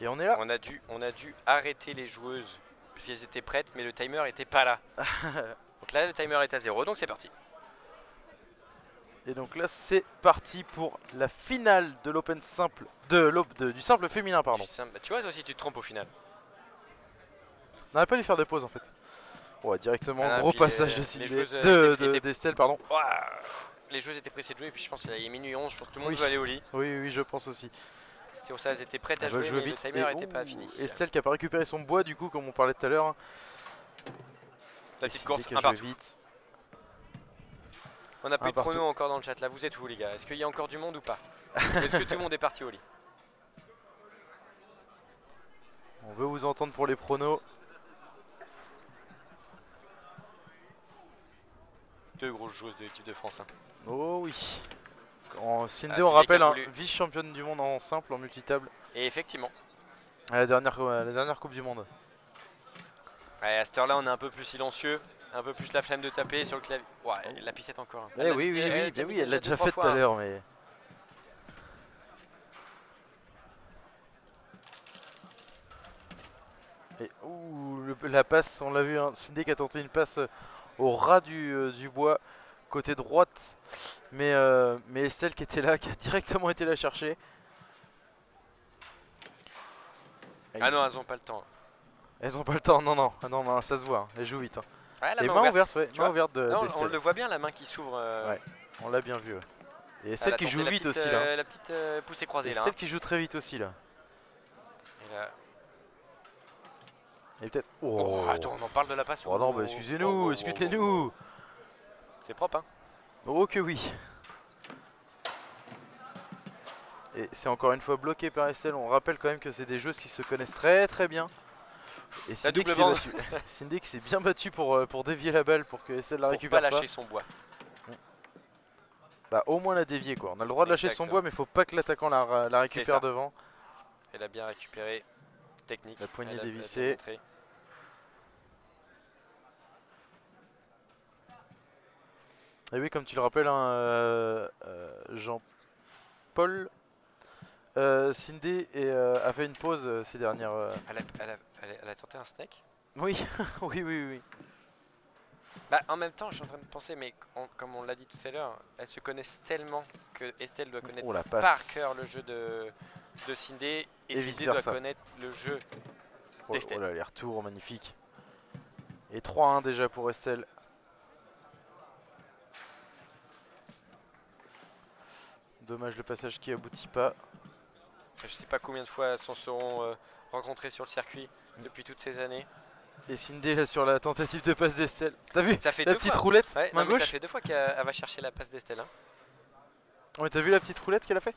Et on est là On a dû, on a dû arrêter les joueuses parce qu'elles étaient prêtes, mais le timer était pas là. donc là, le timer est à zéro, donc c'est parti. Et donc là c'est parti pour la finale de l'Open simple de, de- du simple féminin pardon. Simple- bah, tu vois, toi aussi, tu te trompes au final. On n'aurait pas dû faire de pause en fait. Ouais directement Ah, gros les- passage de les Sydney- joueuses, euh, de- de- d'Estelle pardon. Ouah, les joueuses étaient pressées de jouer, et puis je pense qu'il est minuit 11, je pense que tout le monde Oui. veut aller au lit. Oui, oui, je pense aussi. Elles étaient prêtes à veulent jouer, jouer mais vite. le timer Et- était pas fini. Estelle qui a pas récupéré son bois du coup comme on parlait tout à l'heure. La Et petite course, un partout. vite. On a plus Un de pronos partout. encore dans le chat là, vous êtes où les gars? Est-ce qu'il y a encore du monde ou pas? Est-ce que tout le monde est parti au lit? On veut vous entendre pour les pronos. Deux grosses joueuses de l'équipe de France. hein. Oh oui. En Cindy, Ah, on rappelle, hein, vice-championne du monde en simple, en multitable, Et effectivement, à la dernière, à la dernière Coupe du Monde. ouais, à cette heure là on est un peu plus silencieux, un peu plus la flemme de taper sur le clavier. Ouais, la pissette encore. Eh oui, oui, oui, elle l'a oui, elle l'a déjà fait tout à hein. l'heure, mais. Et ouh, le- la passe, on l'a vu, hein, Cindy qui a tenté une passe euh, au ras du, euh, du bois, côté droite, mais, euh, mais Estelle qui était là, qui a directement été la chercher. Ah non, elles ont pas le temps. Elles ont pas le temps, non, non, ah non, non, ça se voit, hein, elles jouent vite. hein. Ouais, la Et main main ouverte. ouverte, ouais, tu main vois ouverte de Non, on- on le voit bien la main qui s'ouvre. euh, Ouais. On l'a bien vu. ouais. Et elle celle qui joue vite petite, aussi là. euh, La petite euh, poussée croisée Et là. celle hein. qui joue très vite aussi là. Et là- Et peut-être. Oh, Oh, attends, on en parle de la passe. Oh non, bah excusez-nous, oh, oh, excusez-nous. oh. C'est propre, hein. Oh que oui. Et c'est encore une fois bloqué par Estelle. On rappelle quand même que c'est des joueuses qui se connaissent très très bien. Et qui s'est bien battue pour, euh, pour dévier la balle pour que Estelle la Pour récupère pas pas. lâcher son bois. Bah au moins la dévier quoi. On a le droit de lâcher son bois mais faut pas que l'attaquant la, la récupère devant. Elle a bien récupéré. Technique. La poignée dévissée. Et oui, comme tu le rappelles, hein, euh, euh, Jean-Paul, euh, Cindy a fait une pause ces dernières. Elle a, elle a- elle a- elle a tenté un snake. Oui, oui, oui, oui. Bah, en même temps, je suis en train de penser, mais on- comme on l'a dit tout à l'heure, elles se connaissent tellement que Estelle doit connaître Oh la par cœur le jeu de, de Cindy et, Et Cindy doit connaître le jeu. Oh, d'Estelle. oh là, les retours, magnifique. Et 3-1 déjà pour Estelle. Dommage le passage qui aboutit pas. Je sais pas combien de fois elles s'en seront euh, rencontrées sur le circuit depuis toutes ces années. Et Cindy là sur la tentative de passe d'Estelle. T'as vu Ça fait la deux petite fois. roulette Ouais, main non, mais ça gauche fait deux fois qu'elle elle va chercher la passe d'Estelle. Hein. Ouais, t'as vu la petite roulette qu'elle a fait?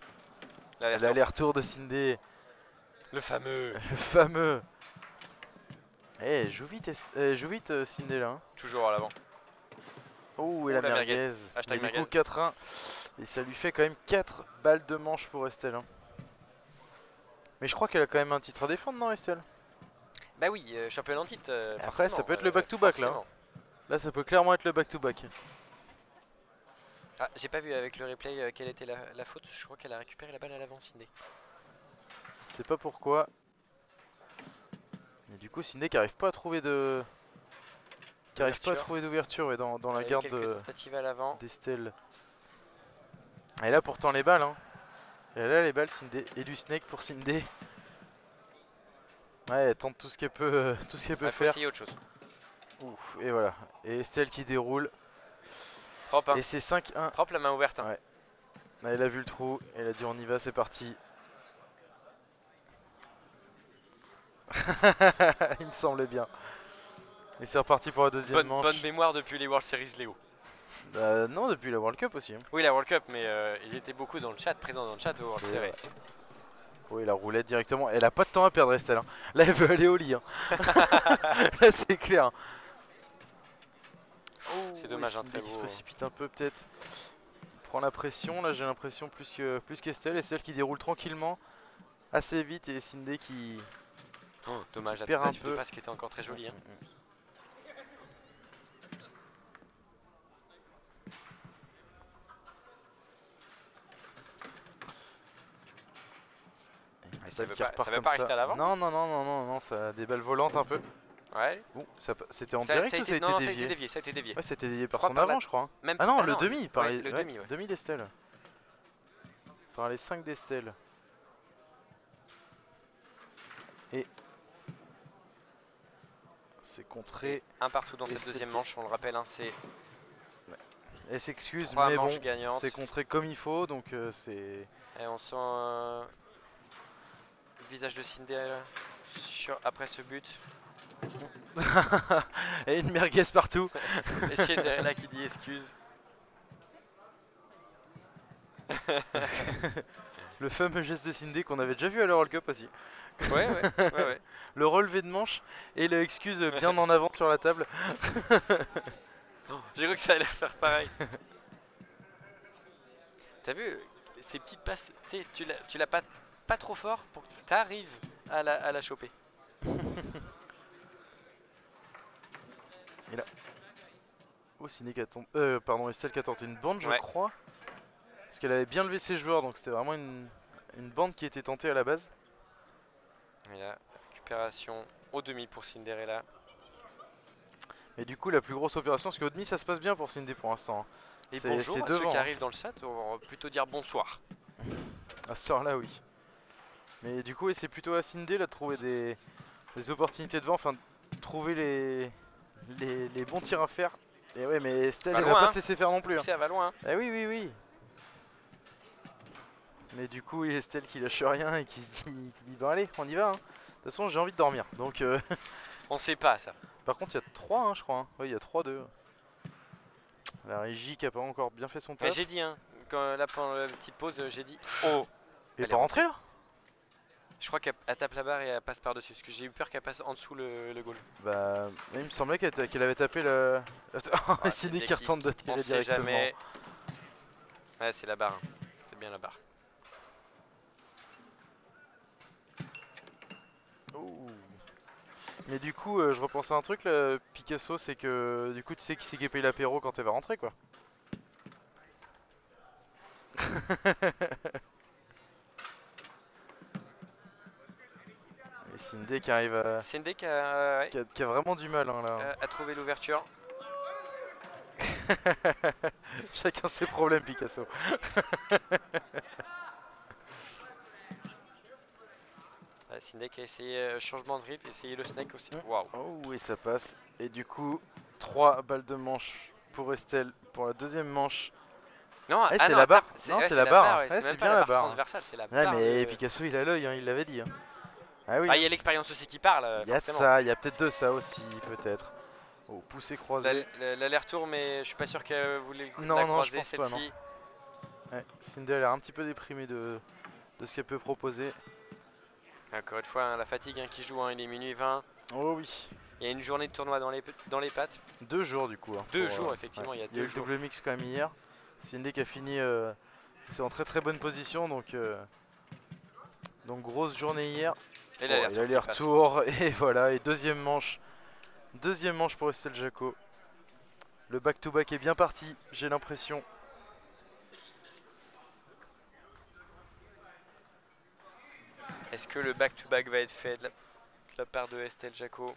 L'aller-retour de Cindy. Le fameux. Le fameux. Eh, joue vite, euh, joue vite euh, Cindy là. hein. Toujours à l'avant. Oh, et la la merguez. merguez. Hashtag Mais du coup, merguez. 4-1. Et ça lui fait quand même 4 balles de manche pour Estelle. hein. Mais je crois qu'elle a quand même un titre à défendre, non, Estelle? Bah oui, euh, en titre. euh, Après, ça peut être le euh, back-to-back, là. forcément. Là, ça peut clairement être le back-to-back. Ah, j'ai pas vu avec le replay euh, quelle était la, la faute. Je crois qu'elle a récupéré la balle à l'avant. Je sais pas pourquoi. Mais du coup, Cindy qui arrive pas à trouver de. Qui arrive pas à D'ouverture. trouver d'ouverture dans, dans la garde d'Estelle. Et là, pourtant, les balles. Hein. Et là, les balles, Cindy. Et du snake pour Cindy. Ouais, elle tente tout ce qu'elle peut, euh, tout ce qu'elle peut Il faut faire. autre chose. Ouf, et voilà. Et Estelle qui déroule. Propre, hein. Et c'est 5-1. Propre la main ouverte. hein. Ouais. Ah, Elle a vu le trou, elle a dit on y va, c'est parti. Il me semblait bien. Et c'est reparti pour la deuxième Bonne, manche. bonne mémoire depuis les World Series Léo. Euh, non, depuis la World Cup aussi. hein. Oui, la World Cup, mais euh, ils étaient beaucoup dans le chat, présents dans le chat au World Series. Oui, la roulette directement. Elle a pas de temps à perdre, Estelle. hein. Là, elle veut aller au lit. hein. Là, c'est clair. C'est dommage, Cindy très qui se précipite un peu, peut-être. Il Prend la pression. Là, j'ai l'impression plus que plus qu'Estelle. Et celle qui déroule tranquillement, assez vite. Et Cindy qui. Oh, dommage, la perd un tentative de peu. passe qui était encore très jolie. hein. Estelle veut qui pas- repart ça veut comme pas rester à l'avant Non, non, non, non, non, non, ça a des balles volantes un peu. Ouais. Ça c'était en Ça- direct ça a ou ça a été non, ça a dévié été dévié, ça a été dévié. Ouais, c'était dévié par crois son par la- avant, je crois. hein. Même Ah non, ah le demi, par ouais, les, le ouais, demi, ouais. demi d'Estelle. Par les 5 d'Estelle. Et c'est contré. Un partout dans Et cette c'était deuxième manche, on le rappelle, hein, c'est Elle s'excuse, trois mais bon, manches gagnantes. c'est contré comme il faut, donc euh, c'est. Et on sent euh, le visage de sur, après ce but. Et une merguez partout. Et Cinderella qui dit excuse. Le fameux geste de Cindy qu'on avait déjà vu à l'Eurole Cup aussi. Ouais, ouais, ouais, ouais. Le relevé de manche et l'excuse bien en avant sur la table. J'ai cru que ça allait faire pareil. T'as vu ces petites passes, tu l'as pas, pas trop fort pour que t'arrives à la, à la choper. Oh, Cindy qui a tenté- euh, pardon, Estelle qui a tenté une bande, je Ouais. crois. Parce qu'elle avait bien levé ses joueurs, donc c'était vraiment une, une bande qui était tentée à la base. Et là, récupération au demi pour Cinderella. Et du coup, la plus grosse opération, parce qu'au demi, ça se passe bien pour Cindy pour l'instant. hein. Et bonjour c'est à ceux qui hein. arrivent dans le chat, on va plutôt dire bonsoir. À ce heure-là, oui. Mais du coup, c'est plutôt à Cindy là de trouver des, des opportunités devant, enfin, de trouver les, les, les bons tirs à faire. Et ouais, mais Estelle, Pas elle va pas hein. se laisser faire non plus. Hein. elle va loin. hein. Ah oui, oui, oui. Mais du coup, Estelle qui lâche rien et qui se dit, bah allez, on y va. hein. De toute façon, j'ai envie de dormir. Donc, euh, On sait pas ça. par contre, il y a 3, hein, je crois. hein. Oui, il y a 3-2. La régie qui a pas encore bien fait son Mais taf. j'ai dit, hein, quand, là pendant la petite pause, j'ai dit oh. Est elle pas est rentré là? Je crois qu'elle elle tape la barre et elle passe par-dessus. Parce que j'ai eu peur qu'elle passe en dessous le, le goal. Bah, il me semblait qu'elle avait tapé le. c'est Cindy des qui retente de On tirer sait jamais. Ouais, c'est la barre. hein. C'est bien la barre. Ouh. Mais du coup, euh, je repensais à un truc là, Picasso, c'est que du coup, tu sais qui c'est qui paye l'apéro quand elle va rentrer quoi. Cindy qui arrive à. Cindy qui a, qui a, qui a vraiment du mal hein, là. a- a trouvé l'ouverture. Chacun ses problèmes, Picasso. Cindy qui a essayé euh, changement de rythme, essayé le snake aussi. Waouh. Oh, et ça passe. Et du coup, 3 balles de manche pour Estelle pour la deuxième manche. Non, Eh, ah c'est non, la barre. Non, ouais, c'est la barre. ouais, Ouais, c'est c'est même pas bien la barre barre. transversale, c'est la barre. mais de- Picasso il a l'œil, hein, il l'avait dit. hein. Ah oui, Ah, il y a l'expérience aussi qui parle, euh, il y a forcément. ça, il y a peut-être de ça aussi, peut-être. Oh, poussé croisé. L'al- L'aller-retour, mais je suis pas sûr qu'elle voulait Non, la non, je croiser pense pas, celle-ci. Ouais, Cindy a l'air un petit peu déprimée de, de ce qu'elle peut proposer. Encore une fois, hein, la fatigue hein, qui joue, hein, il est minuit 20. Oh oui, Il y a une journée de tournoi dans les, dans les pattes. deux jours du coup. hein, Deux pour, jours, euh, effectivement, ouais. il y a Il y a deux eu le jours. double mix quand même hier. Cindy qui a fini euh, c'est en très très bonne position donc euh, donc grosse journée hier. Et Bon, et l'aller-retour. passe. l'aller-retour et voilà et deuxième manche deuxième manche pour Estelle Jaco. Le back to back est bien parti, j'ai l'impression. Est-ce que le back-to-back va être fait de la, de la part de Estelle Jaco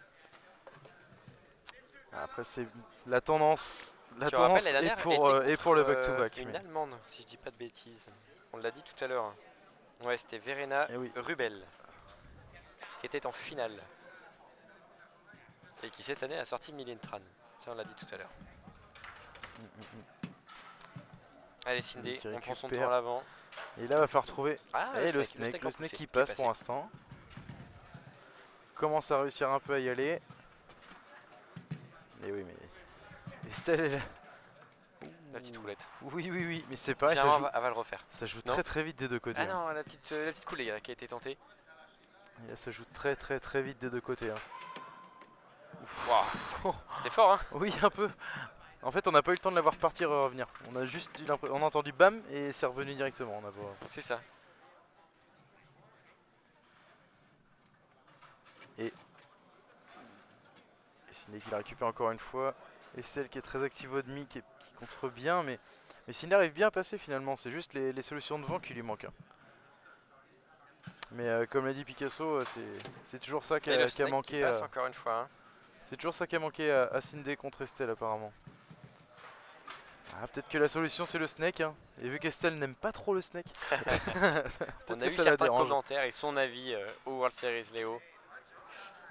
Après c'est la tendance la Je rappelle, tendance la est pour euh, est pour le contre, back to euh, back. Une Allemande, si je dis pas de bêtises. On l'a dit tout à l'heure. Ouais, c'était Verena Eh oui. Rubel, qui était en finale. Et qui cette année a sorti Milentran. Ça, on l'a dit tout à l'heure. Mm, mm, mm. Allez, Cindy, on prend son temps à l'avant. Et là va falloir trouver Ah, Et le snake, le snake poussée, qui passe pour l'instant. Commence à réussir un peu à y aller. Mais oui, mais. Estelle est là. La petite roulette. Oui, oui, oui, mais c'est pareil, Tiens, ça joue, va, elle va le refaire. ça joue Non. très très vite des deux côtés. Ah hein. non, la petite, euh, la petite coulée là, qui a été tentée. Et là, ça joue très très très vite des deux côtés. hein. C'était fort hein Oui, un peu. En fait, on n'a pas eu le temps de la voir partir et revenir. On a juste eu on a entendu bam et c'est revenu directement. On a C'est ça. Et Ciné qui la récupère encore une fois. Et celle qui est très active au demi, qui, est- qui contre bien, mais, mais arrive bien à passer finalement. C'est juste les, les solutions de vent qui lui manquent. hein. Mais euh, comme l'a dit Picasso, c'est- toujours ça qui a, qui manqué. passe à- encore une fois. hein. C'est toujours ça qui a manqué à, contre Estelle apparemment. Ah, peut-être que la solution c'est le snake. Hein. Et vu qu'Estelle n'aime pas trop le snake, On a la certains commentaires et son avis euh, au World Series Léo.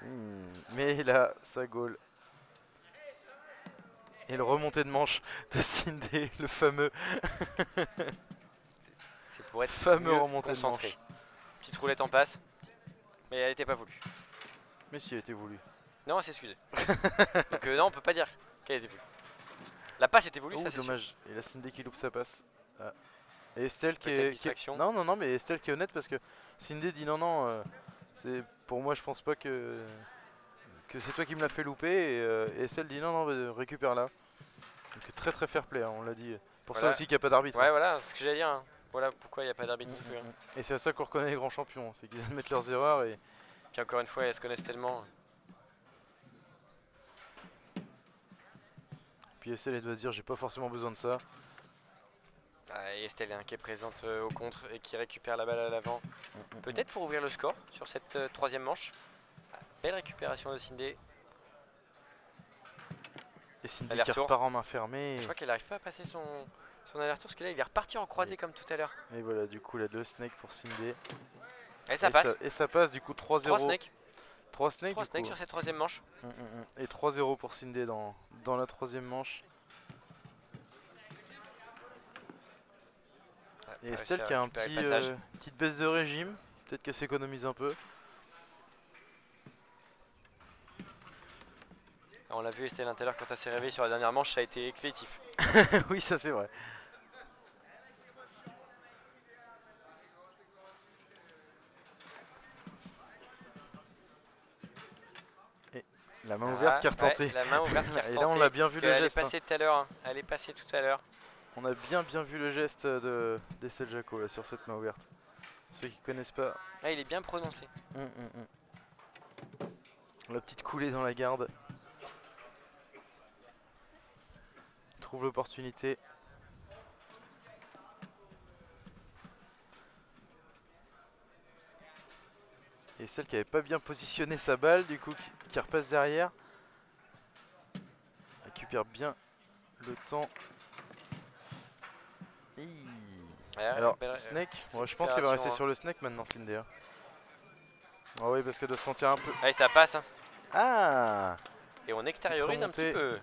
Hmm, Mais là, ça goal. Et le remonté de manche de Cindy, le fameux. C'est pour être Fameux mieux remonté de concentré. manche. Petite roulette en passe. Mais elle était pas voulue. Mais si, elle était voulu. Non, elle s'est excusée. Donc euh, non, on peut pas dire qu'elle était voulue. La passe était voulue, Oh, ça c'est sûr. dommage. Et la Cindy qui loupe sa passe. Ah. Et Estelle qui est, qui est- distraction. Non, non, non, mais Estelle qui est honnête parce que Cindy dit non, non. euh, c'est Pour moi, je pense pas que. Que c'est toi qui me l'as fait louper. Et, euh, et Estelle dit non, non, récupère là. Donc très très fair play, hein, on l'a dit. Pour ça aussi qu'il n'y a pas d'arbitre. Ouais, hein. voilà, c'est ce que j'allais dire. hein. Voilà pourquoi il n'y a pas d'arbitre hein. Et c'est à ça qu'on reconnaît les grands champions. C'est qu'ils admettent leurs erreurs et. Puis encore une fois, elles se connaissent tellement. Puis Estelle, elle doit se dire j'ai pas forcément besoin de ça. Ah, et Estelle hein, qui est présente euh, au contre et qui récupère la balle à l'avant. Peut-être pour ouvrir le score sur cette euh, troisième manche. Ah, belle récupération de Cindy. Et Cindy qui repart en main fermée. Je crois qu'elle n'arrive pas à passer son, son aller-retour parce que là il est reparti en croisé comme tout à l'heure. Et voilà, du coup, là, le snake pour Cindy. Et ça et passe. et ça passe, du coup, 3-0. 3 snakes, 3 snakes, 3 du snakes sur cette troisième manche. Mm, mm, mm. Et 3-0 pour Cindy dans, dans la troisième manche. Ouais, Et Estelle qui a un petit, euh, petite baisse de régime. Peut-être qu'elle s'économise un peu. On l'a vu Estelle tout à l'heure quand elle s'est réveillée sur la dernière manche, ça a été expéditif. oui, ça c'est vrai. Main ouverte Ah, ouais, retentée. la main ouverte Et là, on l'a bien vu le Elle est geste, hein. passée tout à l'heure. hein. Elle est passée tout à l'heure. On a bien bien vu le geste de d'Estelle Jaco là sur cette main ouverte. Ceux qui connaissent pas. Ah, il est bien prononcé. Hum, hum, hum. La petite coulée dans la garde. Trouve l'opportunité. Et celle qui avait pas bien positionné sa balle, du coup, qui, qui repasse derrière. Récupère bien le temps. Hi. Alors, euh, Snake, ouais, je pense qu'elle va rester récupération, sur le Snake maintenant, Slindy. hein. Ah oui, parce qu'elle doit se sentir un peu. Allez, ça passe. hein. Ah Et on extériorise un petit peu.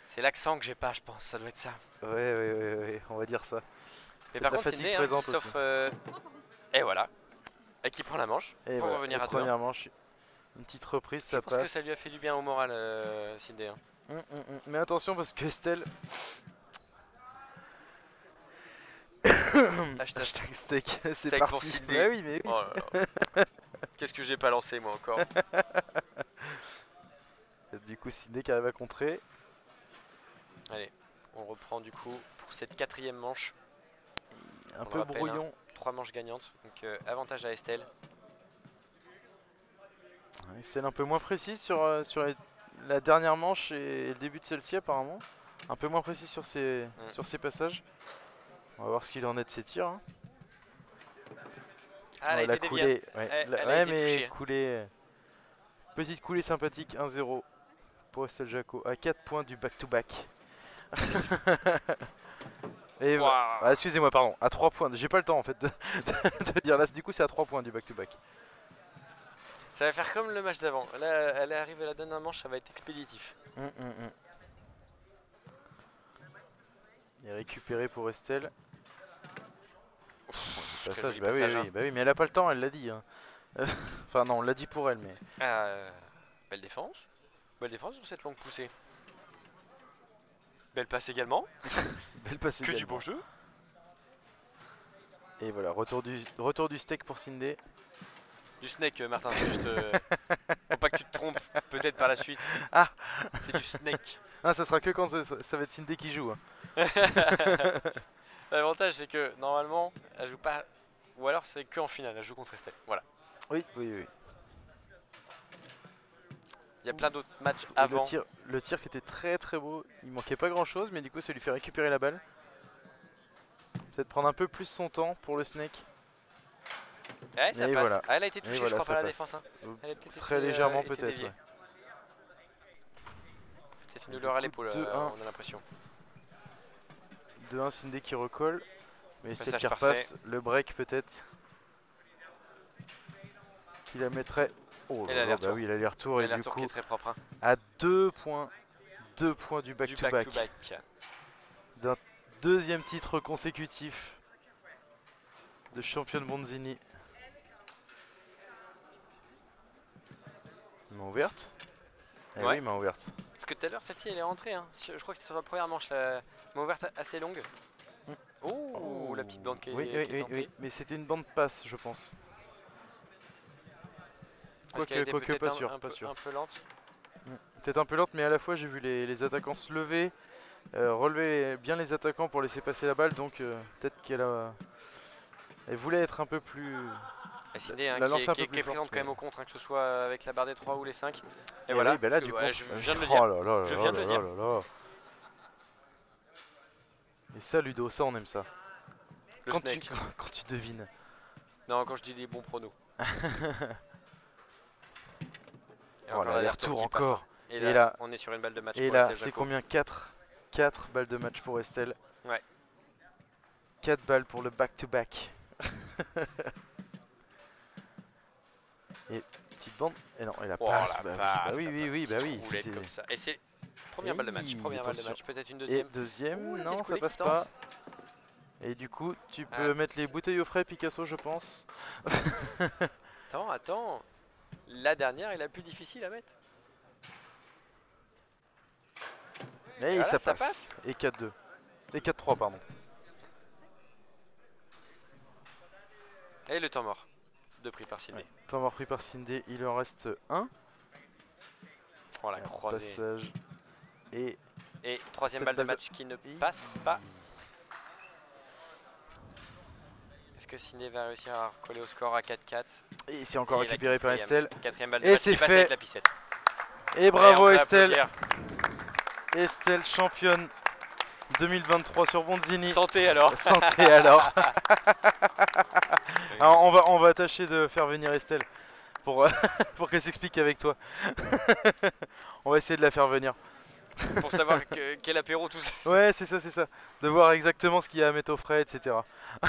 C'est l'accent que j'ai pas, je pense. Ça doit être ça. Ouais, ouais, ouais, ouais, on va dire ça. Mais Peut-être par contre, Sydney, hein, s'offre. euh, Et voilà. Et qui prend la manche Et pour revenir et à hein. première manche, une petite reprise, Je ça pense passe. que ça lui a fait du bien au moral, euh, hein. Hum, hum, hum. Mais attention parce que Estelle. Hashtag Hashtag steak, c'est pour parti. Bah oui, mais oui. Oh. Qu'est-ce que j'ai pas lancé moi encore Et Du coup, Sydney qui arrive à contrer. Allez, on reprend du coup pour cette quatrième manche. Un On peu rappelle, hein. brouillon. Trois manches gagnantes. Donc euh, avantage à Estelle. Estelle un peu moins précise sur, euh, sur les- la dernière manche et le début de celle-ci apparemment. Un peu moins précis sur ses, sur ses passages. On va voir ce qu'il en est de ses tirs. hein. Ah, elle a été ouais, Elle- la- elle a ouais, été mais touchée. coulée, euh, petite coulée sympathique, 1-0 pour Estelle Jaco à 4 points du back-to-back. Et ah, excusez-moi, pardon, à 3 points, j'ai pas le temps en fait de, de- de dire là, du coup c'est à 3 points du back-to-back. Ça va faire comme le match d'avant. Là, elle est arrivée à la dernière manche, ça va être expéditif. Hum, hum. Et récupéré pour Estelle. Passage, bah, oui, passage, oui, hein. bah oui, mais elle a pas le temps, elle l'a dit. hein. enfin non, on l'a dit pour elle, mais Ah, euh, belle défense. Belle défense sur cette longue poussée. Belle passe également. belle passe Que du bon jeu. Et voilà, retour du, retour du steak pour Cindy. Du snake, euh, Martin. c'est Juste, euh, faut pas que tu te trompes. Peut-être par la suite. Ah. C'est du snake. Ah, ça sera que quand ça, ça va être Cindy qui joue. hein. L'avantage, c'est que normalement, elle joue pas. Ou alors, c'est que en finale, elle joue contre Estelle. Voilà. Oui, oui, oui. Il y a plein d'autres matchs avant. Le tir, le tir qui était très très beau, il manquait pas grand chose, mais du coup ça lui fait récupérer la balle. Peut-être prendre un peu plus son temps pour le snake. Ouais, ça Et passe. voilà. Ah, elle a été touchée, voilà, je crois, par la passe. défense. hein. Euh, Elle a Très été, euh, légèrement été peut-être. ouais. C'est une douleur à l'épaule, 2-1. euh, on a l'impression. 2-1 Cindy qui recolle. Mais Passage qui parfait. repasse. Le break peut-être. Qui la mettrait. Oh Et bah l'aller-retour. oui, l'aller-retour. Et du L'aller-retour qui est très propre. hein. à 2 points. 2 points du back-to-back. back-to-back. D'un deuxième titre consécutif de champion de Bonzini. Main ouverte Eh Ouais. oui, main ouverte. Parce que tout à l'heure, celle-ci, elle est rentrée. Hein. Je je crois que c'était sur la première manche, la main ouverte assez longue. Oh, la petite bande qui est, Oui, qui oui, est oui, tentée. oui, mais c'était une bande passe, je pense. Quoique- pas un- sûr, un, pas peu, sûr. un peu lente. Peut-être un peu lente, mais à la fois j'ai vu les, les attaquants se lever, euh, relever bien les attaquants pour laisser passer la balle, donc euh, peut-être qu'elle a... Elle voulait être un peu plus... La Cindy, hein, la qui, est, un qui peu qui est présente quand même au contre, hein, que ce soit avec la barre des 3 ou les 5. Et, Eh voilà, oui, bah là, du coup, ouais, je viens de le oh dire. là là Je là viens de là le dire. là là. Et ça, Ludo, ça on aime ça. Le quand, tu, snake. quand, quand tu devines. Non, quand je dis des bons pronos. Et Oh, encore l'aller-retour encore. hein. Et Et là, là- on est sur une balle de match. Et pour là, Estelle c'est combien 4 4 balles de match pour Estelle. Ouais. 4 balles pour le back-to-back. et petite bande. Et non, et la Oh, passe. la bah, passe, bah oui, oui, oui, bah oui. comme ça. Et c'est première balle de match, première balle de match, peut-être une Et deuxième. deuxième, Ouh, la non, ça passe pas. Et du coup, tu Ah, peux mettre les bouteilles au frais, Picasso, je pense. Attends, attends. La dernière est la plus difficile à mettre. Et voilà, ça ça passe. Et 4-2. Et 4-3, pardon. Et le temps mort. De prix par Sydney. Temps mort pris par Cindy, il en reste un. Oh la croisée. Passage. Et Et troisième Cette balle de balle de- match qui ne passe pas. Est-ce que Sydney va réussir à recoller au score à 4-4 Et c'est encore Et récupéré par. Estelle. Quatrième balle de Et c'est fait. avec la piscette. Et bravo Estelle. Estelle championne 2023 sur Bonzini. Santé alors Santé alors. Alors on va on va tâcher de faire venir Estelle pour pour qu'elle s'explique avec toi. on va essayer de la faire venir. Pour savoir que- quel apéro tout ça. Ouais, c'est ça, c'est ça. De voir exactement ce qu'il y a à mettre au frais, etc.